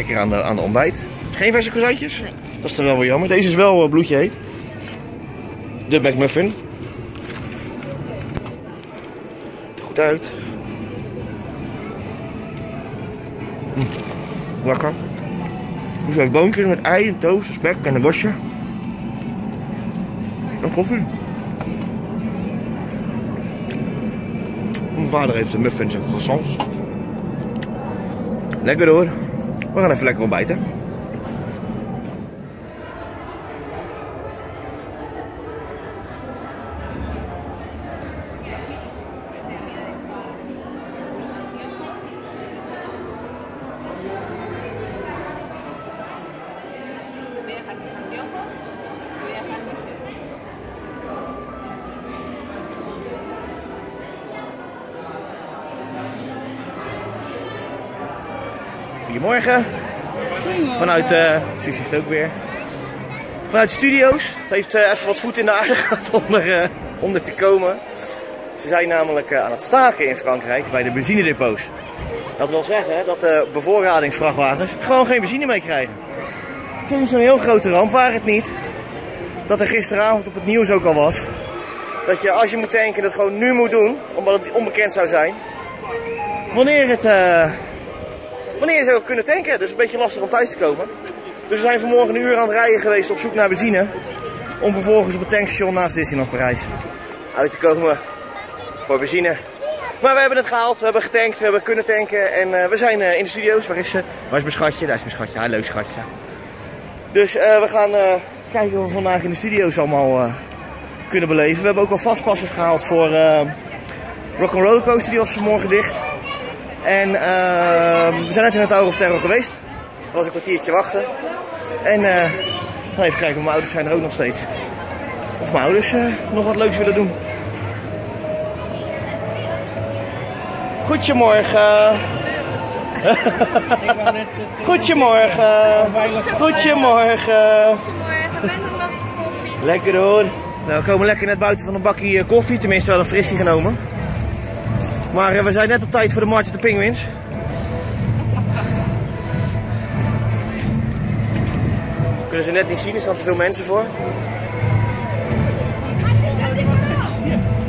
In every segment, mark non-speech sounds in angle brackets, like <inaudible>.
lekker aan de, aan de ontbijt. Geen verse croissantjes? Nee. Dat is dan wel weer jammer. Deze is wel uh, bloedje heet. De McMuffin. Goed uit. Hm. Lekker. Hoeveel boontjes met ei en toast, spek en een worstje. En koffie. Mijn vader heeft de muffins en croissants. Lekker hoor. We gaan even lekker ontbijten. Vanuit, eh is het ook weer. Vanuit studio's. Heeft eh, even wat voet in de aarde <laughs> gehad om er, eh, om er te komen. Ze zijn namelijk eh, aan het staken in Frankrijk bij de benzinedepots. Dat wil zeggen dat de bevoorradingsvrachtwagens gewoon geen benzine mee krijgen. Het is zo'n heel grote ramp, waar het niet. Dat er gisteravond op het nieuws ook al was. Dat je als je moet tanken dat gewoon nu moet doen, omdat het onbekend zou zijn. Wanneer het... eh, wanneer je zou kunnen tanken. Dus een beetje lastig om thuis te komen. Dus we zijn vanmorgen een uur aan het rijden geweest op zoek naar benzine. Om vervolgens op het tankstation naast Disneyland Parijs uit te komen voor benzine. Maar we hebben het gehaald, we hebben getankt, we hebben kunnen tanken en eh, we zijn eh, in de studio's. Waar is ze? Waar is mijn schatje? Daar is mijn schatje. Hallo schatje. Dus eh, we gaan eh, kijken wat we vandaag in de studio's allemaal eh, kunnen beleven. We hebben ook al vastpassers gehaald voor eh Rock'n'Roller Coaster, die was vanmorgen dicht. En ehm, we zijn net in het Tower of Terror geweest. Dat was een kwartiertje wachten. En gaan even kijken, mijn ouders zijn er ook nog steeds. Of mijn ouders eh, nog wat leuks willen doen. Goedemorgen. <laughs> Goedemorgen. Goedemorgen. Lekker hoor. Nou, we komen lekker net buiten van een bakje eh, koffie. Tenminste, wel een frissie genomen. Maar eh, we zijn net op tijd voor de March of the Penguins. Kunnen ze net niet zien, er staan te veel mensen voor.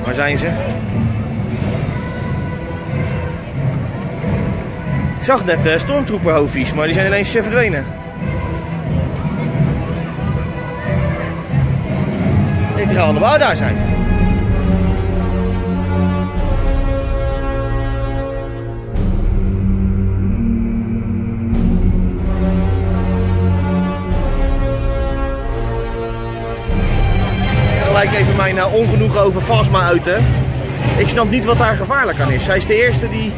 Waar zijn ze? Ik zag net uh, maar die zijn ineens eh, verdwenen. Ik denk dat ze allemaal daar zijn. Gelijk even mijn uh, ongenoegen over Fasma uiten. Ik snap niet wat daar gevaarlijk aan is. Zij is de eerste die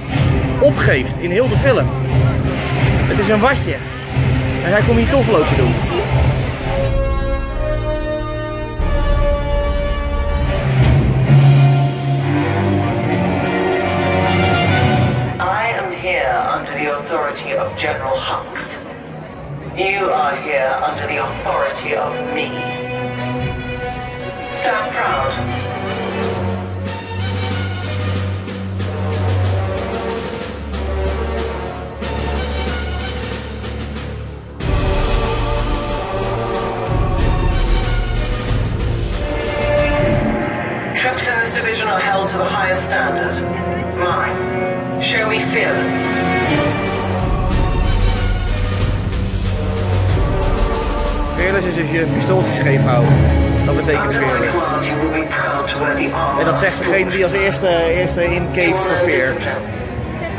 opgeeft in heel de film. Het is een watje. En hij komt hier toch lopen doen. I am here under the authority of General Hux. You are here under the authority of me. Stand proud. Troops in this division are held to the highest standard. Mine. Show me fearless. Fearless is dus je pistooltjes scheef houden. Dat betekent the armor. En dat zegt degene die als eerste, eerste incaved voor fear.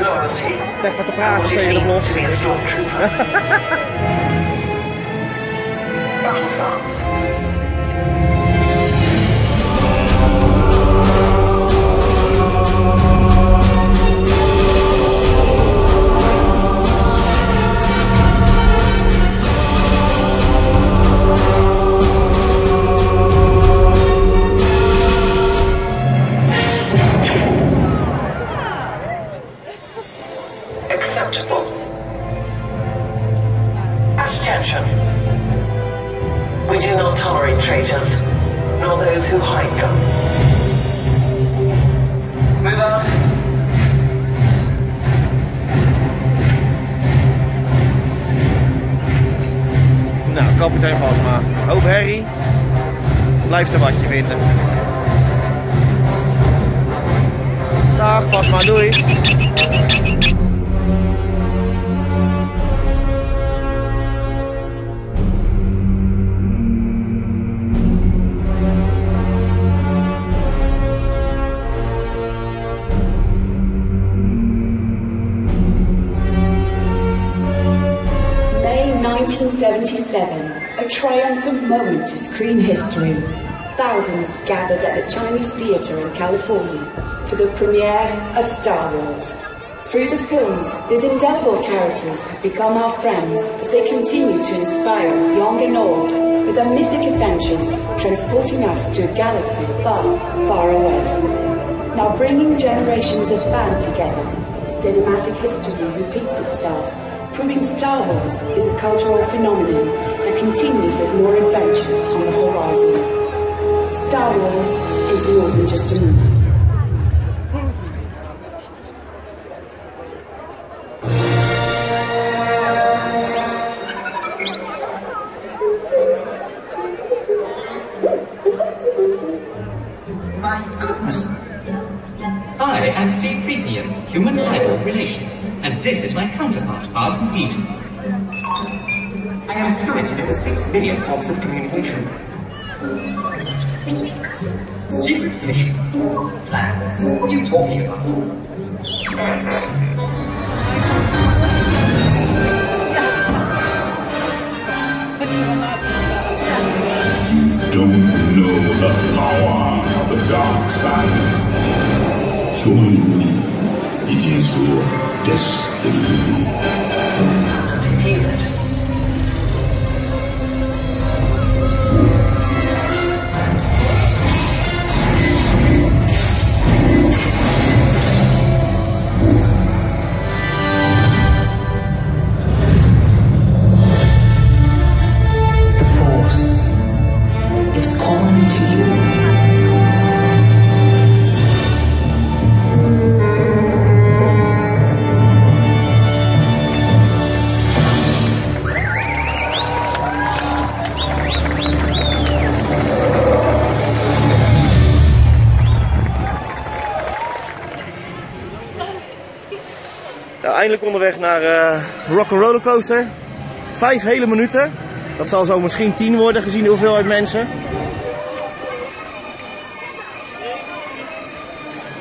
Loyalty. Zeg wat te praten tegen de vlog. <laughs> be traitors, nor those who hide them. Move out. Nou, kapitein Vasma. Hoop herrie. Blijft er wat je vinden. Dag Vasma, doei. 1977, a triumphant moment to screen history. Thousands gathered at the Chinese Theatre in California for the premiere of Star Wars. Through the films, these indelible characters have become our friends as they continue to inspire young and old with their mythic adventures, transporting us to a galaxy far, far away. Now bringing generations of fans together, cinematic history repeats itself, proving Star Wars is a cultural phenomenon that continues with more adventures on the horizon. Star Wars is more than just a movie. 6 billion forms of communication. Secret mission. Plans. What are you talking about? Don't know the power of the dark side. Join me. It is your destiny. Eindelijk onderweg naar eh Rock Roller Coaster. Vijf hele minuten. Dat zal zo misschien tien worden gezien de hoeveelheid mensen.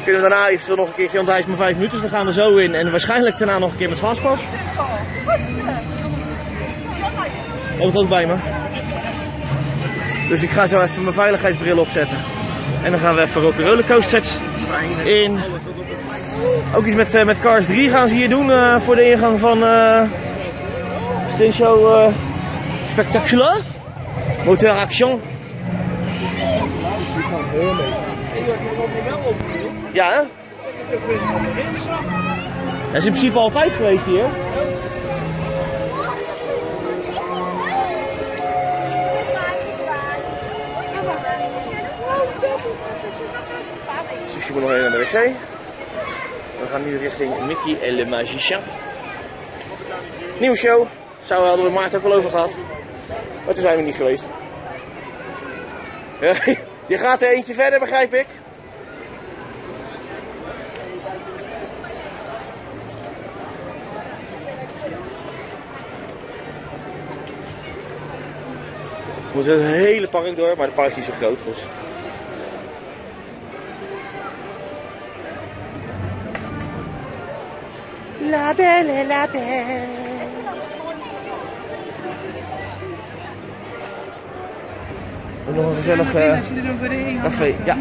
Kunnen we daarna eventueel nog een keertje, want hij is maar vijf minuten, dus we gaan er zo in. En waarschijnlijk daarna nog een keer met vastpas. Heb ik ook bij me. Dus ik ga zo even mijn veiligheidsbril opzetten. En dan gaan we even Rock Roller Coasters in. Ook iets met, eh, met Cars 3 gaan ze hier doen eh, voor de ingang van uh, Spectacular. Moteur Action. Ja? Dat is in principe altijd geweest hier. Je moet nog even naar de wc. Gaan nu richting Mickey en Le Magicien. Nieuwe show. Zou hadden we Maarten ook wel over gehad. Maar toen zijn we niet geweest. <laughs> Je gaat er eentje verder, begrijp ik. We moeten het hele park door, maar het park is zo groot. Dus. La belle, la belle. We hebben nog een gezellig hangt. café. Ja.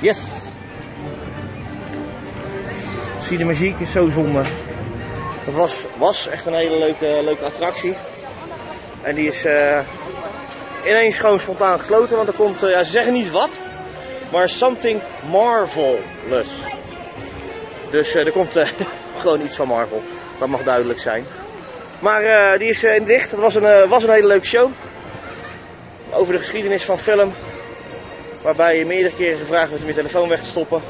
Yes. Zie de muziek is zo zonde. Dat was, was echt een hele leuke, leuke attractie. En die is eh, ineens gewoon spontaan gesloten. Want er komt, eh, ja, ze zeggen niet wat. Maar Something Marvelous. Dus eh, er komt eh, <laughs> gewoon iets van Marvel. Dat mag duidelijk zijn. Maar eh, die is in het licht. Het was een, was een hele leuke show. Over de geschiedenis van film. Waarbij je meerdere keren gevraagd wordt om je telefoon weg te stoppen.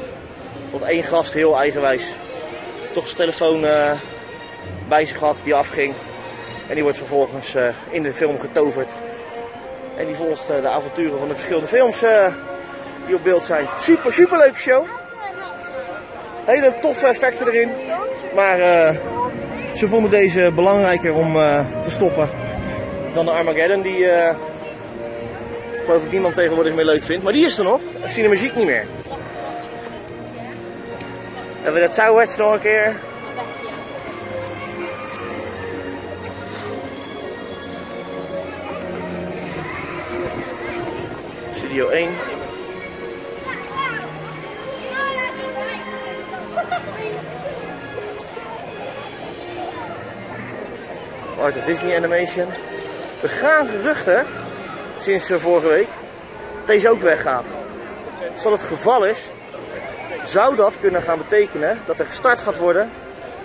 Tot één gast heel eigenwijs toch zijn telefoon bij zich had die afging. En die wordt vervolgens in de film getoverd. En die volgt de avonturen van de verschillende films die op beeld zijn. Super, super leuke show. Hele toffe effecten erin. Maar eh, ze vonden deze belangrijker om eh, te stoppen dan de Armageddon. Die eh, geloof ik niemand tegenwoordig meer leuk vindt. Maar die is er nog. Ik zie de muziek niet meer. Hebben we dat Southwest nog een keer? Studio 1. Art of Disney Animation. Er gaan geruchten, sinds eh, vorige week, dat deze ook weggaat. Als dat het geval is, zou dat kunnen gaan betekenen dat er gestart gaat worden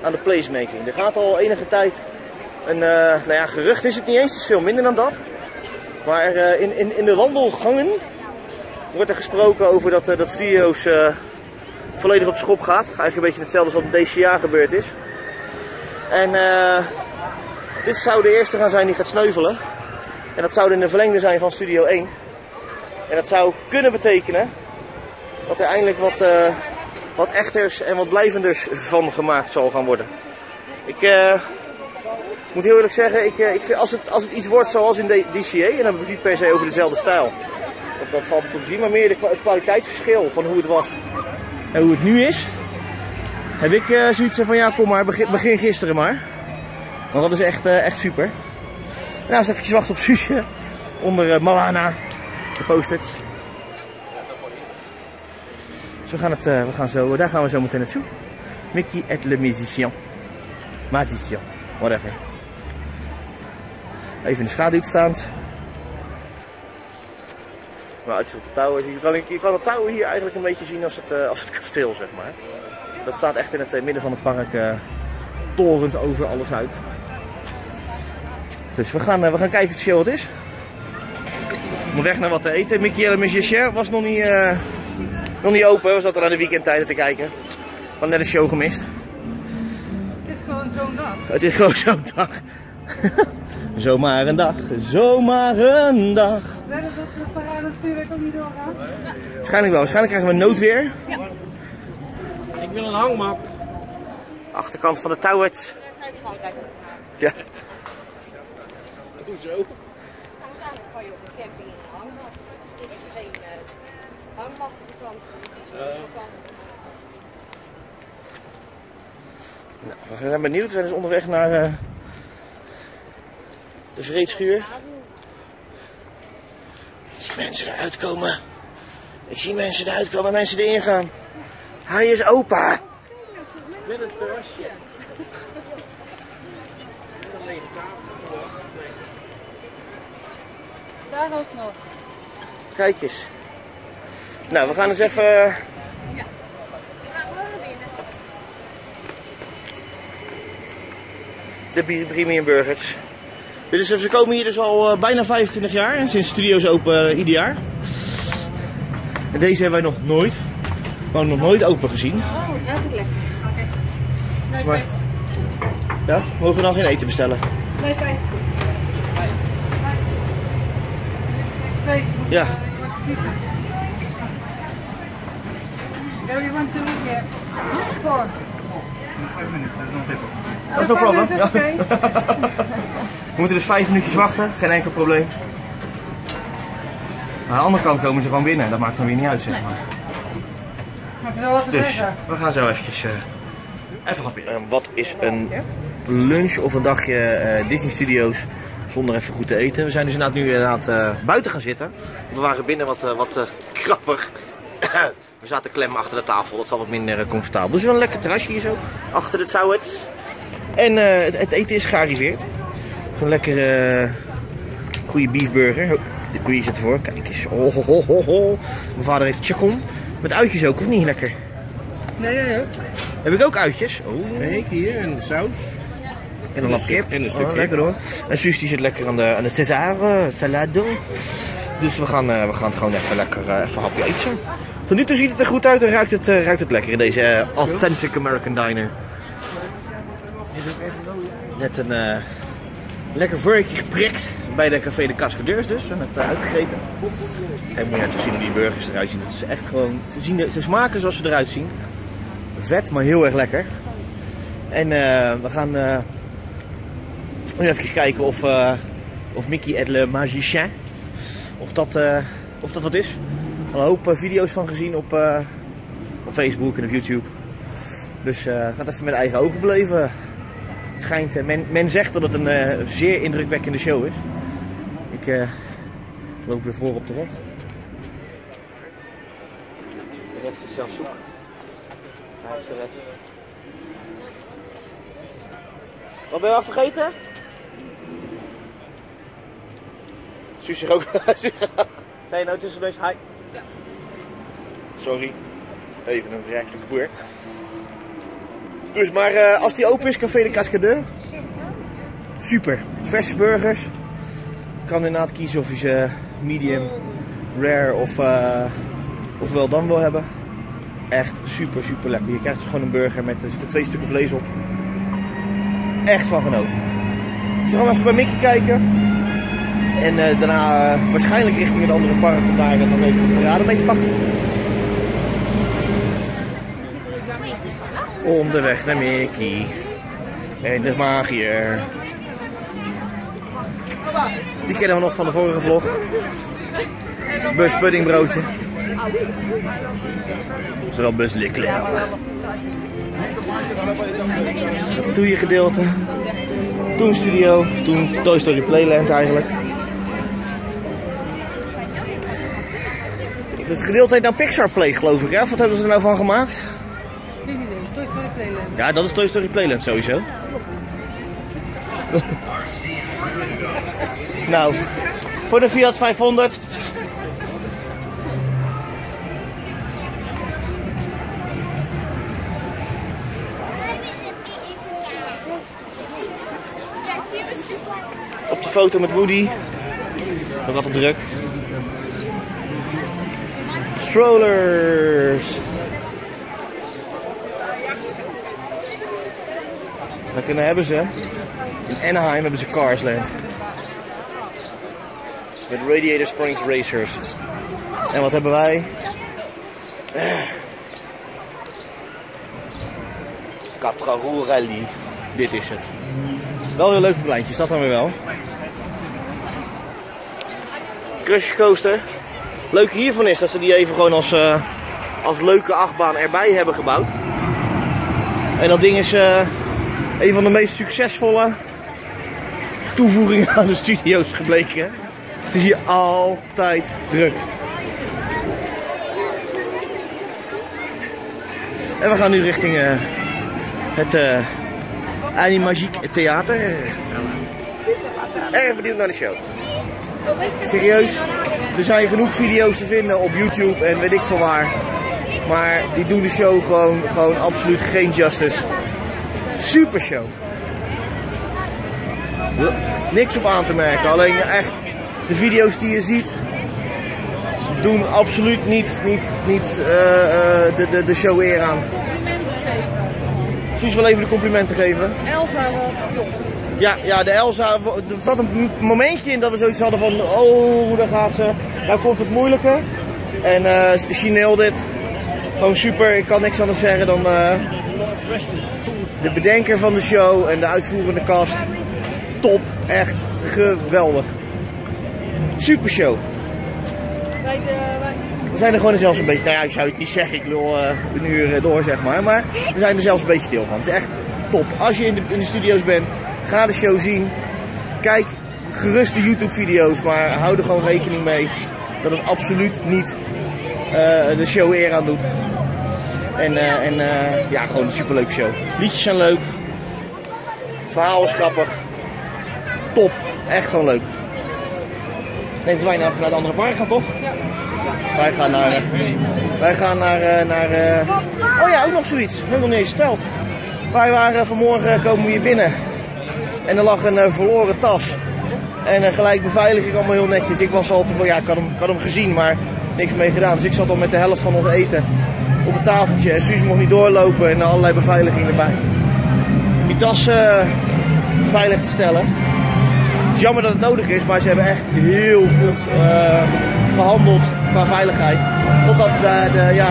aan de placemaking. Er gaat al enige tijd een, eh, nou ja, gerucht is het niet eens, het is veel minder dan dat. Maar eh, in, in, in de wandelgangen wordt er gesproken over dat, eh, dat video's eh, volledig op schop gaat. Eigenlijk een beetje hetzelfde als wat deze jaar gebeurd is. En dit zou de eerste gaan zijn die gaat sneuvelen. En dat zou in de verlengde zijn van Studio 1. En dat zou kunnen betekenen dat er eindelijk wat, eh, wat echters en wat blijvenders van gemaakt zal gaan worden. Ik eh, moet heel eerlijk zeggen, ik, eh, ik als, het, als het iets wordt zoals in de DCA, en dan heb ik niet per se over dezelfde stijl, dat, valt te zien, maar meer het kwaliteitsverschil van hoe het was en hoe het nu is, heb ik zoiets van ja kom maar, begin, begin gisteren maar. Want dat is echt, eh, echt super. Nou, eens eventjes wachten op Suusje onder eh, Moana geposterd. Dus we gaan, het, eh, we gaan zo, daar gaan we zo meteen naartoe. Mickey et le musicien. Magicien, whatever. Even in de schaduw staand. Maar uitzicht op de touwen. Je kan, je kan het touwen hier eigenlijk een beetje zien als het, als het kasteel, zeg maar. Dat staat echt in het midden van het park, eh torend over alles uit. Dus we gaan, eh, we gaan kijken of het show wat is. Op weg naar wat te eten. Mickey en Magicien was nog niet, eh, nog niet open. We zaten aan de weekendtijden te kijken. We hadden net een show gemist. Het is gewoon zo'n dag. Het is gewoon zo'n dag. <laughs> zomaar een dag, zomaar een dag. Wedden dat de parade natuurlijk ook niet doorgaat? Waarschijnlijk wel. Waarschijnlijk krijgen we noodweer. Ik wil een hangmat. Achterkant van de touwet. Zuid-Frankrijk moeten gaan. Ja. Hoezo? Nou, daar kan je op een camping in een hangmat. Dit is geen uh, hangmatvakantie, dit is een vakantie. Nou, we zijn benieuwd. We zijn dus onderweg naar eh, de vreedschuur. Ik zie mensen eruit komen. Ik zie mensen eruit komen, mensen erin gaan. Hij is opa. Met een terrasje. Met een lege tafel. Daar ook nog. Kijk eens. Nou, we gaan eens even. De bi- premium burgers. Dit is, ze komen hier dus al eh, bijna 25 jaar. En sinds studio's open eh, ieder jaar. En deze hebben wij nog nooit, gewoon nog nooit open gezien. Oh, dat ruikt lekker. Oké. Maar, ja, mogen we dan geen eten bestellen? Nee, Ja. You want to eat here? Four. Dat is no problem. Ja. okay. <laughs> We moeten dus vijf minuutjes wachten, geen enkel probleem. Maar aan de andere kant komen ze gewoon binnen, dat maakt dan weer niet uit zeg maar. Maar ik wil wat te Dus zeggen. we gaan zo eventjes eh, even gaan binnen. wat is een lunch of een dagje eh, Disney Studios zonder even goed te eten? We zijn dus inderdaad nu inderdaad eh, buiten gaan zitten. Want we waren binnen wat, eh, wat eh, krappig. <coughs> we zaten klem achter de tafel, dat is al wat minder comfortabel. Dus wel een lekker terrasje hier zo, achter de touwets. En het, het eten is gearriveerd. Een lekkere, goede beefburger. De koeien zitten voor. Kijk eens. Oh, ho, ho, ho, ho. Mijn vader heeft chacon. Met uitjes ook, of niet? Lekker. Nee, ja, ja. Heb ik ook uitjes? Oh. Nee, hier en saus. En een lap kip. En een stuk Oh, lekker hoor. En Suus die zit lekker aan de, aan de César eh, salade. Dus we gaan, eh, we gaan het gewoon even lekker eh, even hapje eten. Tot nu toe ziet het er goed uit en ruikt het, ruikt het lekker in deze authentic American diner. Net een lekker vorkje geprikt bij de Café de Cascadeurs dus. En het eh, uitgegeten. En moet je even zien hoe die burgers eruit zien. Het is echt gewoon, ze, zien, er- ze smaken zoals ze eruit zien. Vet, maar heel erg lekker. En we gaan even kijken of, eh, of Mickey et le Magicien, of dat, eh, of dat wat is. Al een hoop eh, video's van gezien op, eh, op Facebook en op YouTube. Dus eh ga het even met eigen ogen beleven. Het schijnt, eh, men, men zegt dat het een eh, zeer indrukwekkende show is. Ik eh, loop weer voor op de rest. De rest is zelfs zoek. Daar is de rest. Wat ben je al vergeten? Suus zich ook. <laughs> Zijn je nou tussen deze? Hi. Sorry. Even een vraagstuk boer. Dus maar eh, als die open is, Café de Cascadeur. Super. Verse burgers. Je kan inderdaad kiezen of je ze medium, rare of, eh of wel dan wil hebben. Echt super, super lekker. Je krijgt dus gewoon een burger met er zitten twee stukken vlees op. Echt van genoten. Dus we gaan even bij Mickey kijken. En eh, daarna eh, waarschijnlijk richting het andere park om daar eh, nog even de parade mee te pakken. Onderweg naar Mickey. En de magier. Die kennen we nog van de vorige vlog. Bus puddingbroodje. Oftewel bus. Het toeie gedeelte. Toen Studio, toen Toy Story Playland eigenlijk. Het gedeelte heet nou Pixar Play geloof ik hè? Of Wat hebben ze er nou van gemaakt? Idee. Toy Story Playland. Ja, dat is Toy Story Playland sowieso. <laughs> nou, voor de Fiat 500. Op de foto met Woody. Nog altijd druk. Strollers. Dan kunnen hebben ze. In Anaheim hebben ze Carsland. Met Radiator Springs Racers. En wat hebben wij? Eh. Catraroo Rally. Dit is het. Wel heel leuk verblijntje, is dat dan weer wel? Crush Coaster. Leuk hiervan is dat ze die even gewoon als, eh, als leuke achtbaan erbij hebben gebouwd. En dat ding is eh, een van de meest succesvolle toevoegingen aan de studio's gebleken. Het is hier altijd druk. En we gaan nu richting eh, het uh, Animagique Theater. Erg benieuwd naar de show. Serieus, er zijn genoeg video's te vinden op YouTube en weet ik veel waar. Maar die doen de show gewoon, gewoon absoluut geen justice. Super show. Niks op aan te merken, alleen echt de video's die je ziet doen absoluut niet, niet, niet eh, de, de, de show eer aan. Complimenten geven. Suus wil even de complimenten geven. Elsa was top. Ja, ja, de Elsa, er zat een momentje in dat we zoiets hadden van, oh, daar gaat ze. Nou komt het moeilijke. En eh she nailed it. Gewoon super, ik kan niks anders zeggen dan eh, de bedenker van de show en de uitvoerende cast. Top, echt geweldig. Super show. We zijn er gewoon zelfs een beetje, nou ja, ik zou het niet zeggen, ik eh, een uur eh, door zeg maar. Maar we zijn er zelfs een beetje stil van. Het is echt top. Als je in de, in de studio's bent, ga de show zien. Kijk gerust de YouTube video's, maar hou er gewoon rekening mee dat het absoluut niet eh, de show eer aan doet. En, eh, en eh, ja, gewoon een superleuke show. Liedjes zijn leuk. Het verhaal is grappig. Top. Echt gewoon leuk. Nee, dat wij naar, naar de andere park gaan toch? Ja. Wij gaan naar. wij gaan naar. naar oh ja, ook nog zoiets. Nog niet eens verteld. Wij waren vanmorgen komen we hier binnen. En er lag een eh, verloren tas. En eh, gelijk beveiliging allemaal heel netjes. Ik was al te ja, ik had, hem, had hem gezien, maar niks mee gedaan. Dus ik zat al met de helft van ons eten op het tafeltje. En Suus mocht niet doorlopen en allerlei beveiliging erbij. Die tas eh, veilig te stellen. Het is jammer dat het nodig is, maar ze hebben echt heel goed eh, gehandeld qua veiligheid. Totdat de, de, ja,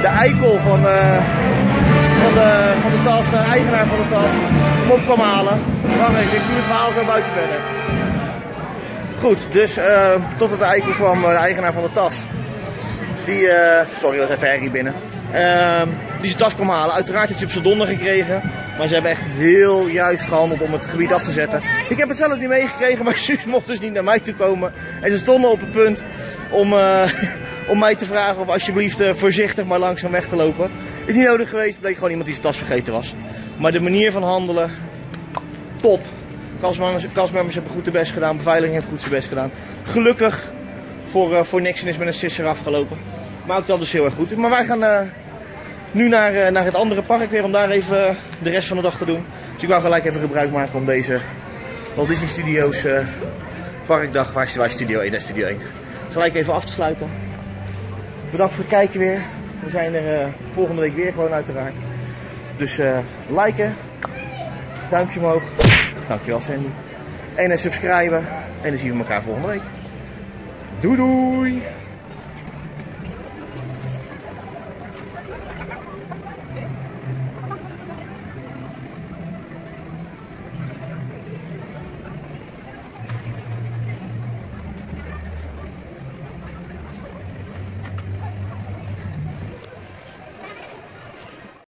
de eikel van, van, de, van de tas, de eigenaar van de tas, hem op kwam halen. Even, ik doe het verhaal zo buiten verder. Goed, dus eh totdat de eikel kwam, eh, de eigenaar van de tas. Die, eh, sorry, was even Harry binnen. Ehm, die zijn tas kwam halen. Uiteraard heeft hij op zijn donder gekregen. Maar ze hebben echt heel juist gehandeld om het gebied af te zetten. Ik heb het zelf niet meegekregen, <laughs> maar Suus mocht dus niet naar mij toe komen. En ze stonden op het punt om, om mij te vragen of alsjeblieft voorzichtig maar langzaam weg te lopen. Is niet nodig geweest, het bleek gewoon iemand die zijn tas vergeten was. Maar de manier van handelen, top. Castmembers hebben goed de best gedaan, beveiliging heeft goed zijn best gedaan. Gelukkig voor, eh, voor Nixon is met een sisser afgelopen. Maar ook dat is heel erg goed. Maar wij gaan eh, nu naar, eh, naar het andere park weer om daar even de rest van de dag te doen. Dus ik wou gelijk even gebruik maken om deze Walt Disney Studios parkdag, waar is, Studio 1 en Studio 1, gelijk even af te sluiten. Bedankt voor het kijken weer. We zijn er volgende week weer gewoon uiteraard. Dus liken, duimpje omhoog. Dankjewel Sandy. En subscriben. En dan zien we elkaar volgende week. Doei doei!